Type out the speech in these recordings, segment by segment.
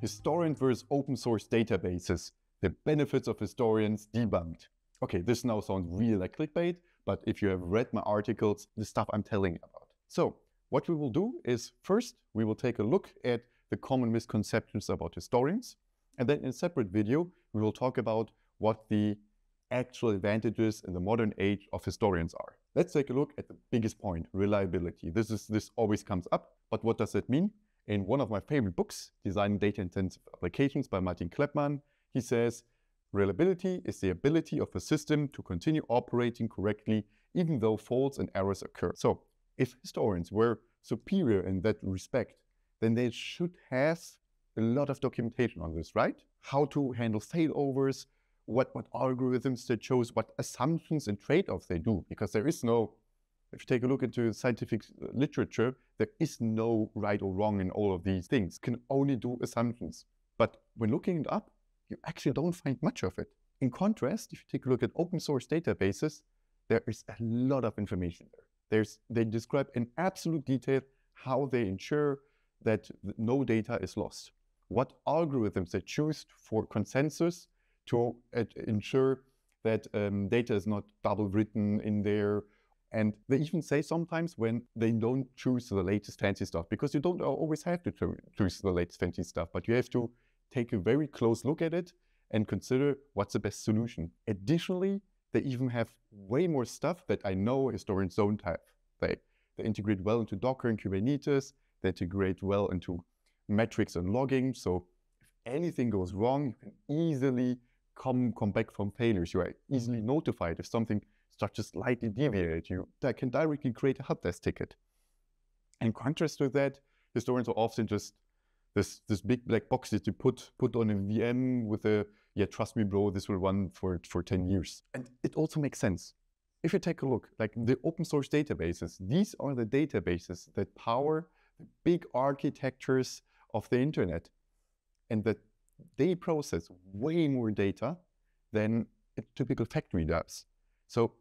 Historians versus open source databases. The benefits of historians debunked. Okay, this now sounds really like clickbait, but if you have read my articles, the stuff I'm telling you about. So, what we will do is first, we will take a look at the common misconceptions about historians. And then in a separate video, we will talk about what the actual advantages in the modern age of historians are. Let's take a look at the biggest point, reliability. This is this always comes up, but what does it mean? In one of my favorite books, Designing Data-Intensive Applications by Martin Kleppmann, he says, reliability is the ability of a system to continue operating correctly even though faults and errors occur. So if historians were superior in that respect, then they should have a lot of documentation on this, right? How to handle failovers, what, what algorithms they chose, what assumptions and trade-offs they do, because there is no, if you take a look into scientific uh, literature, there is no right or wrong in all of these things. You can only do assumptions. But when looking it up, you actually don't find much of it. In contrast, if you take a look at open source databases, there is a lot of information there. There's, they describe in absolute detail how they ensure that no data is lost, what algorithms they choose for consensus to uh, ensure that um, data is not double written in there. And they even say sometimes when they don't choose the latest fancy stuff, because you don't always have to choose the latest fancy stuff, but you have to take a very close look at it and consider what's the best solution. Additionally, they even have way more stuff that I know historians don't have. They, they integrate well into Docker and Kubernetes. They integrate well into metrics and logging. So if anything goes wrong, you can easily come, come back from failures. You are easily mm-hmm. notified if something starts to slightly deviate. You that can directly create a help desk ticket. In contrast to that, historians are often just this this big black box that you put put on a VM with a yeah, trust me, bro, this will run for for 10 years. And it also makes sense. If you take a look, like the open source databases, these are the databases that power the big architectures of the internet. And that they process way more data than a typical factory does. So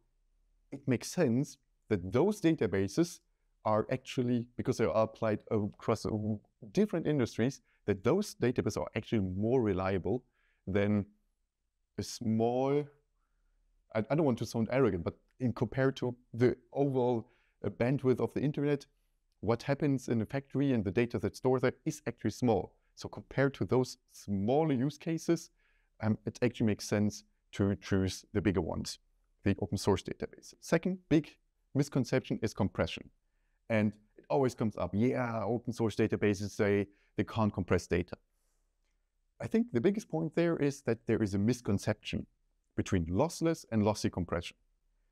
it makes sense that those databases are actually, because they are applied across different industries, that those databases are actually more reliable than a small, I, don't want to sound arrogant, but in compared to the overall uh, bandwidth of the internet, what happens in a factory and the data that's stored there is actually small. So compared to those smaller use cases, um, it actually makes sense to choose the bigger ones, the open source database. Second big misconception is compression. And it always comes up, yeah, open source databases say they can't compress data. I think the biggest point there is that there is a misconception between lossless and lossy compression.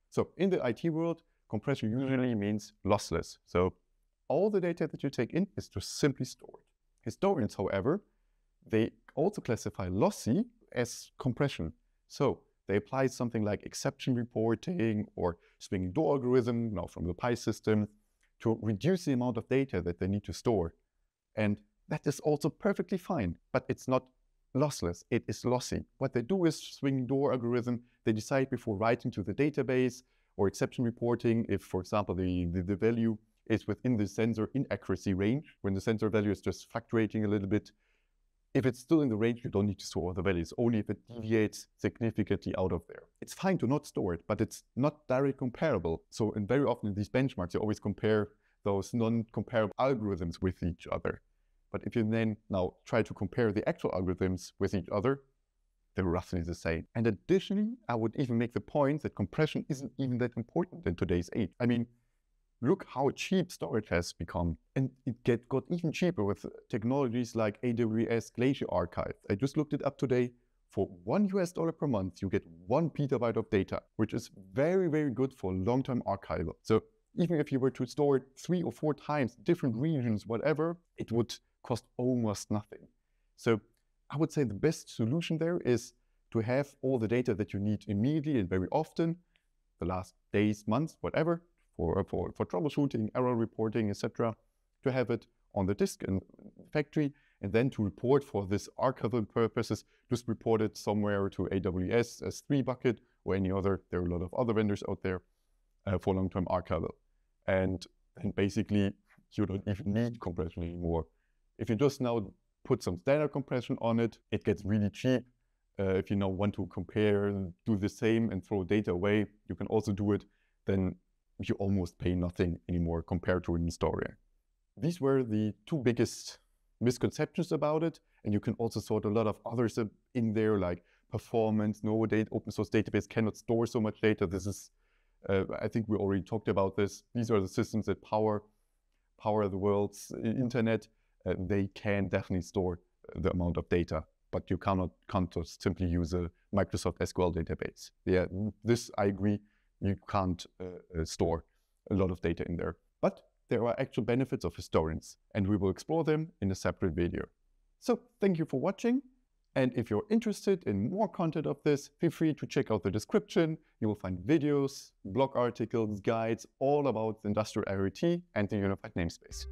So in the IT world, compression usually means lossless. So all the data that you take in is just simply stored. Historians, however, they also classify lossy as compression. So they apply something like exception reporting or swinging door algorithm, now from the PI system, to reduce the amount of data that they need to store. And that is also perfectly fine, but it's not lossless, it is lossy. What they do is swing door algorithm, they decide before writing to the database or exception reporting if, for example, the, the, the value is within the sensor inaccuracy range, when the sensor value is just fluctuating a little bit. If it's still in the range, you don't need to store the values, only if it mm. deviates significantly out of there. It's fine to not store it, but it's not directly comparable. So, and very often in these benchmarks, you always compare those non-comparable algorithms with each other. But if you then now try to compare the actual algorithms with each other, they're roughly the same. And additionally, I would even make the point that compression isn't even that important in today's age. I mean, look how cheap storage has become. And it get, got even cheaper with technologies like AWS Glacier Archive. I just looked it up today. For one US dollar per month, you get one petabyte of data, which is very, very good for long-term archival. So even if you were to store it three or four times, different regions, whatever, it would cost almost nothing. So I would say the best solution there is to have all the data that you need immediately and very often, the last days, months, whatever, for, for, for troubleshooting, error reporting, etc., to have it on the disk in the factory, and then to report for this archival purposes, just report it somewhere to AWS S3 bucket or any other. There are a lot of other vendors out there uh, for long-term archival. And, and basically, you don't even need compression anymore if you just now put some standard compression on it. It gets really cheap. Uh, if you now want to compare, do the same and throw data away, you can also do it. Then you almost pay nothing anymore compared to an historian. These were the two biggest misconceptions about it. And you can also sort a lot of others in there, like performance, no data, open source database cannot store so much data. This is, uh, I think we already talked about this. These are the systems that power, power the world's internet. Uh, they can definitely store the amount of data, but you cannot, can't just simply use a Microsoft SQL database. Yeah, this I agree. You can't uh, uh store a lot of data in there. But there are actual benefits of historians, and we will explore them in a separate video. So thank you for watching. And if you're interested in more content of this, feel free to check out the description. You will find videos, blog articles, guides, all about the industrial IoT and the unified namespace.